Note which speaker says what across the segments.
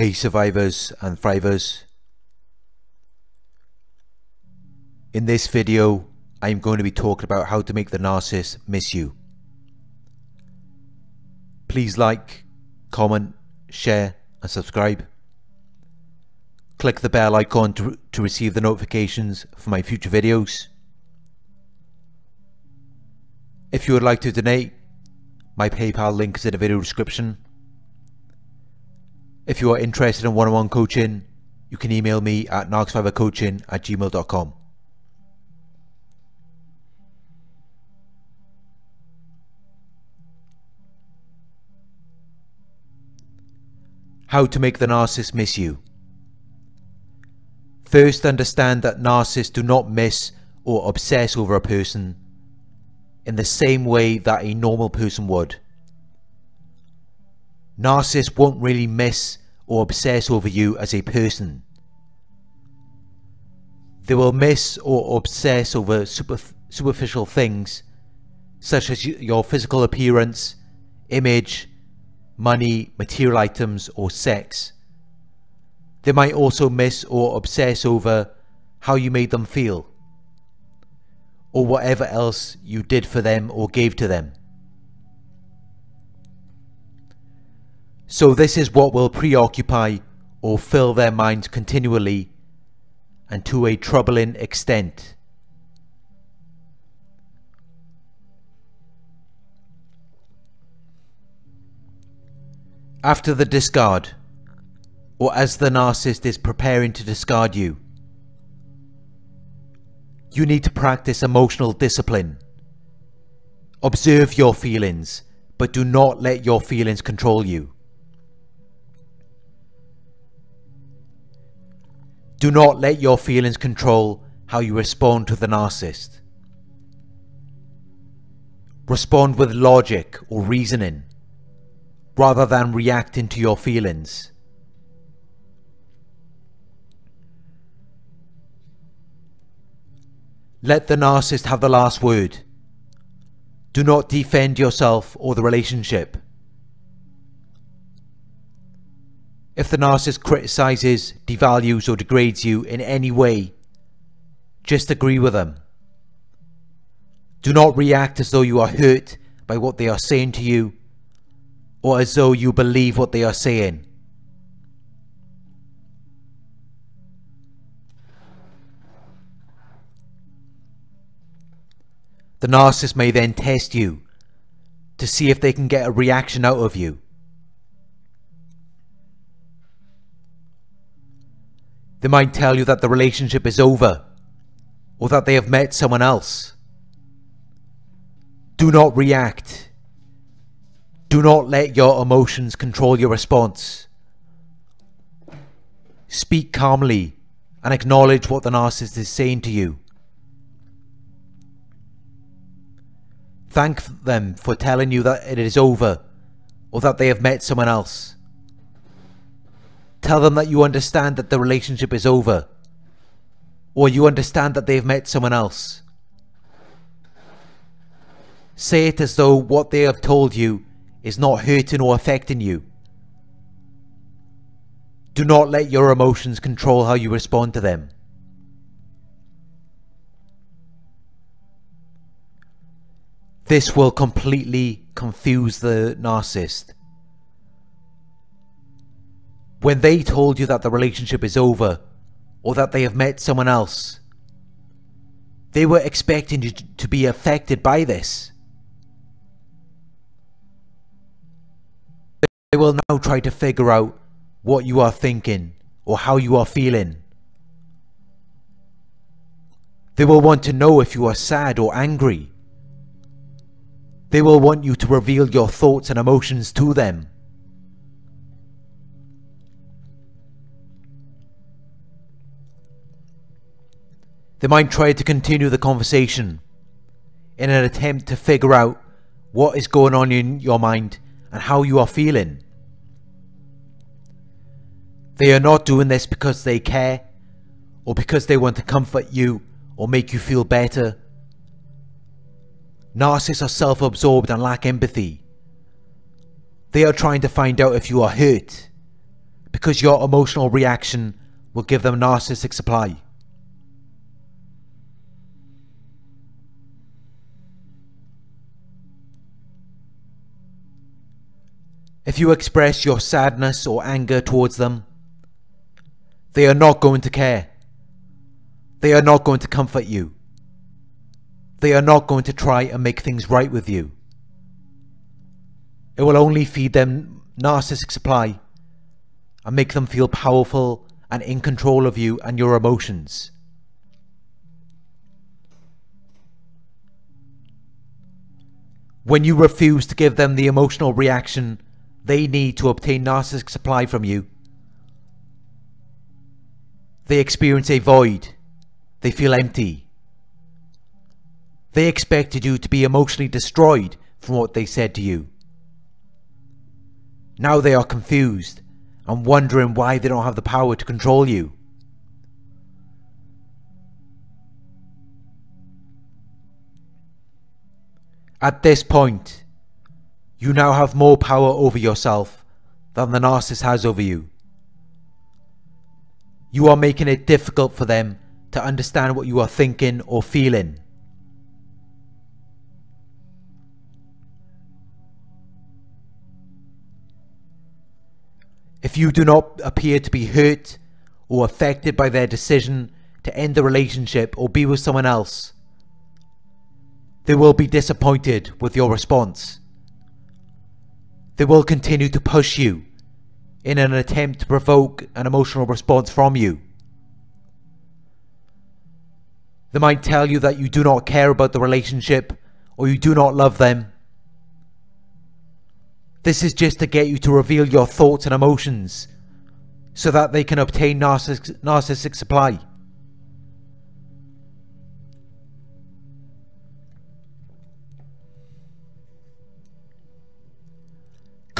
Speaker 1: Hey survivors and thrivers. In this video, I'm going to be talking about how to make the narcissist miss you. Please like, comment, share and subscribe. Click the bell icon to, to receive the notifications for my future videos. If you would like to donate, my PayPal link is in the video description. If you are interested in one-on-one coaching, you can email me at narcsurvivorcoaching at gmail.com. How to make the narcissist miss you. First understand that narcissists do not miss or obsess over a person in the same way that a normal person would. Narcissists won't really miss or obsess over you as a person. They will miss or obsess over super, superficial things such as your physical appearance, image, money, material items or sex. They might also miss or obsess over how you made them feel or whatever else you did for them or gave to them. So this is what will preoccupy or fill their minds continually and to a troubling extent. After the discard, or as the narcissist is preparing to discard you, you need to practice emotional discipline. Observe your feelings, but do not let your feelings control you. Do not let your feelings control how you respond to the narcissist. Respond with logic or reasoning, rather than reacting to your feelings. Let the narcissist have the last word. Do not defend yourself or the relationship. If the narcissist criticizes, devalues or degrades you in any way, just agree with them. Do not react as though you are hurt by what they are saying to you or as though you believe what they are saying. The narcissist may then test you to see if they can get a reaction out of you. They might tell you that the relationship is over or that they have met someone else. Do not react. Do not let your emotions control your response. Speak calmly and acknowledge what the narcissist is saying to you. Thank them for telling you that it is over or that they have met someone else. Tell them that you understand that the relationship is over or you understand that they've met someone else. Say it as though what they have told you is not hurting or affecting you. Do not let your emotions control how you respond to them. This will completely confuse the narcissist. When they told you that the relationship is over or that they have met someone else, they were expecting you to be affected by this. They will now try to figure out what you are thinking or how you are feeling. They will want to know if you are sad or angry. They will want you to reveal your thoughts and emotions to them. They might try to continue the conversation in an attempt to figure out what is going on in your mind and how you are feeling. They are not doing this because they care or because they want to comfort you or make you feel better Narcissists are self-absorbed and lack empathy. They are trying to find out if you are hurt because your emotional reaction will give them narcissistic supply. If you express your sadness or anger towards them, they are not going to care. They are not going to comfort you. They are not going to try and make things right with you. It will only feed them narcissistic supply and make them feel powerful and in control of you and your emotions. When you refuse to give them the emotional reaction they need to obtain narcissistic supply from you, they experience a void. They feel empty. They expected you to be emotionally destroyed from what they said to you. Now they are confused and wondering why they don't have the power to control you. At this point, you now have more power over yourself than the narcissist has over you. You are making it difficult for them to understand what you are thinking or feeling. If you do not appear to be hurt or affected by their decision to end the relationship or be with someone else, they will be disappointed with your response. They will continue to push you in an attempt to provoke an emotional response from you. They might tell you that you do not care about the relationship or you do not love them. This is just to get you to reveal your thoughts and emotions so that they can obtain narcissic, narcissistic supply.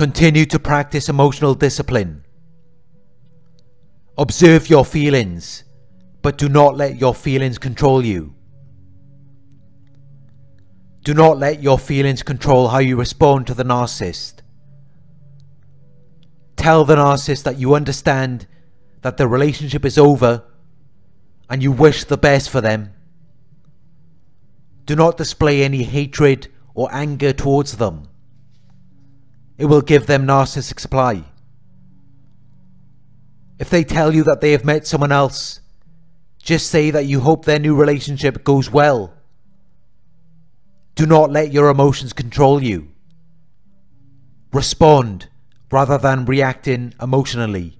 Speaker 1: Continue to practice emotional discipline. Observe your feelings, but do not let your feelings control you. Do not let your feelings control how you respond to the narcissist. Tell the narcissist that you understand that the relationship is over and you wish the best for them. Do not display any hatred or anger towards them. It will give them narcissistic supply. If they tell you that they have met someone else, just say that you hope their new relationship goes well. Do not let your emotions control you. Respond rather than reacting emotionally.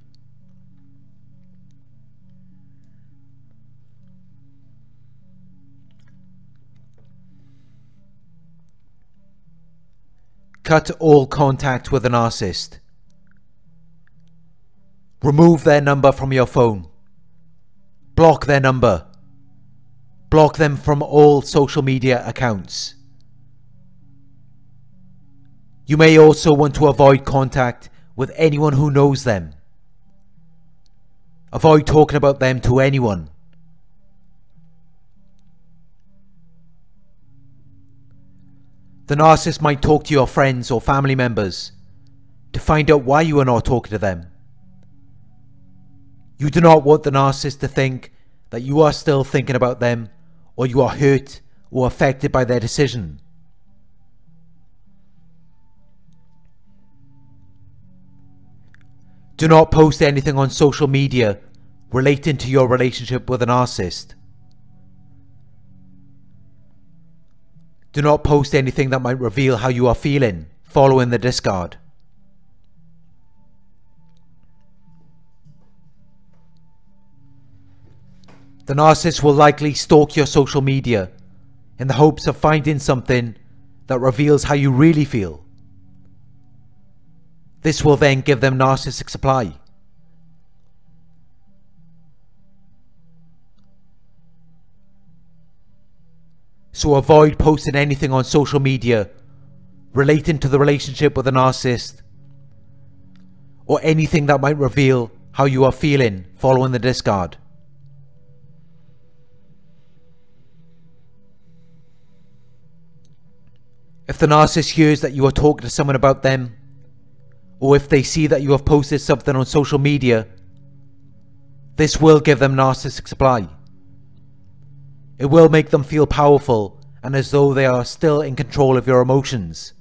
Speaker 1: Cut all contact with a narcissist. Remove their number from your phone. Block their number. Block them from all social media accounts. You may also want to avoid contact with anyone who knows them. Avoid talking about them to anyone. The narcissist might talk to your friends or family members to find out why you are not talking to them. You do not want the narcissist to think that you are still thinking about them or you are hurt or affected by their decision. Do not post anything on social media relating to your relationship with a narcissist. Do not post anything that might reveal how you are feeling following the discard. The narcissist will likely stalk your social media in the hopes of finding something that reveals how you really feel. This will then give them narcissistic supply. So avoid posting anything on social media relating to the relationship with a narcissist or anything that might reveal how you are feeling following the discard. If the narcissist hears that you are talking to someone about them or if they see that you have posted something on social media, this will give them narcissistic supply. It will make them feel powerful and as though they are still in control of your emotions.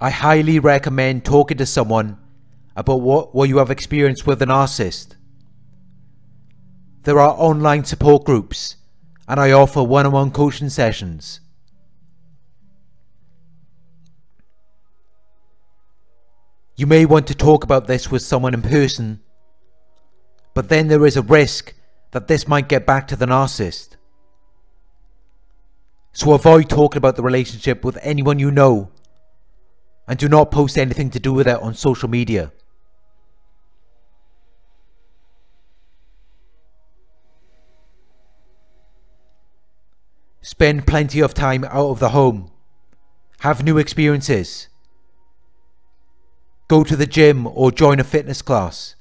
Speaker 1: I highly recommend talking to someone about what, what you have experienced with a narcissist. There are online support groups and I offer one-on-one coaching sessions. You may want to talk about this with someone in person, but then there is a risk that this might get back to the narcissist. So avoid talking about the relationship with anyone you know and do not post anything to do with it on social media. Spend plenty of time out of the home. Have new experiences. Go to the gym or join a fitness class.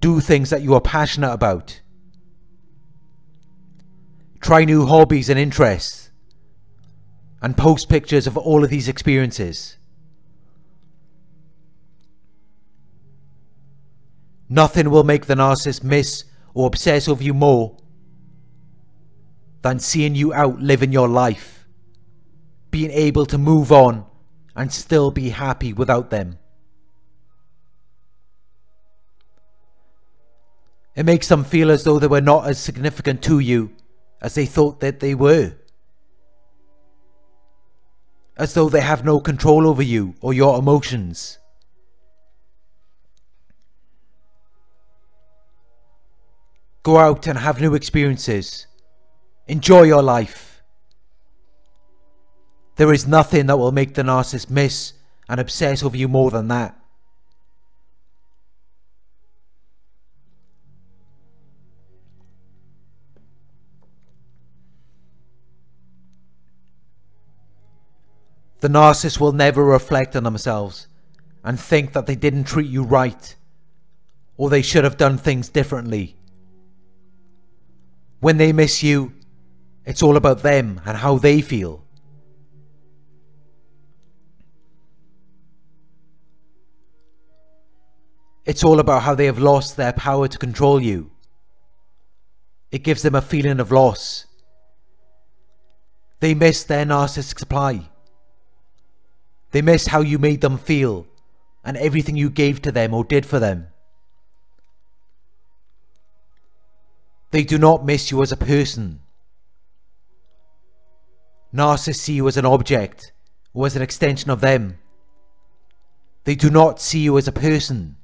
Speaker 1: Do things that you are passionate about. Try new hobbies and interests. And post pictures of all of these experiences. Nothing will make the narcissist miss or obsess over you more than seeing you out living your life, being able to move on and still be happy without them. It makes them feel as though they were not as significant to you as they thought that they were. As though they have no control over you or your emotions. Go out and have new experiences. Enjoy your life. There is nothing that will make the narcissist miss and obsess over you more than that. The narcissist will never reflect on themselves and think that they didn't treat you right or they should have done things differently. When they miss you, it's all about them and how they feel. It's all about how they have lost their power to control you. It gives them a feeling of loss. They miss their narcissistic supply. They miss how you made them feel and everything you gave to them or did for them. They do not miss you as a person. Narcissists see you as an object or as an extension of them. They do not see you as a person.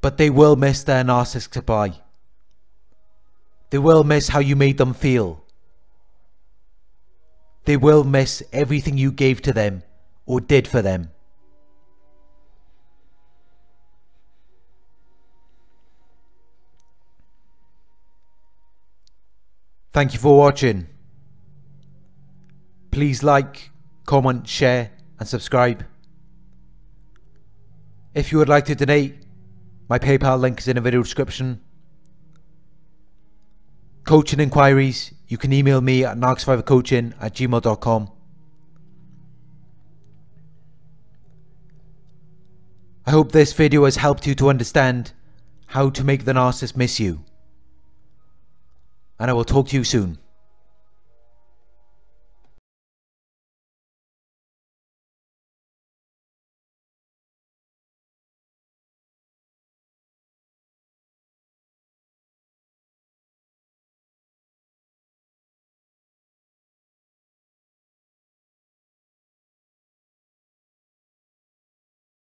Speaker 1: But they will miss their narcissistic supply. They will miss how you made them feel. They will miss everything you gave to them or did for them. Thank you for watching. Please like, comment, share and subscribe. If you would like to donate, my PayPal link is in the video description. Coaching inquiries, you can email me at narcsurvivorcoaching at gmail.com. I hope this video has helped you to understand how to make the narcissist miss you and I will talk to you soon.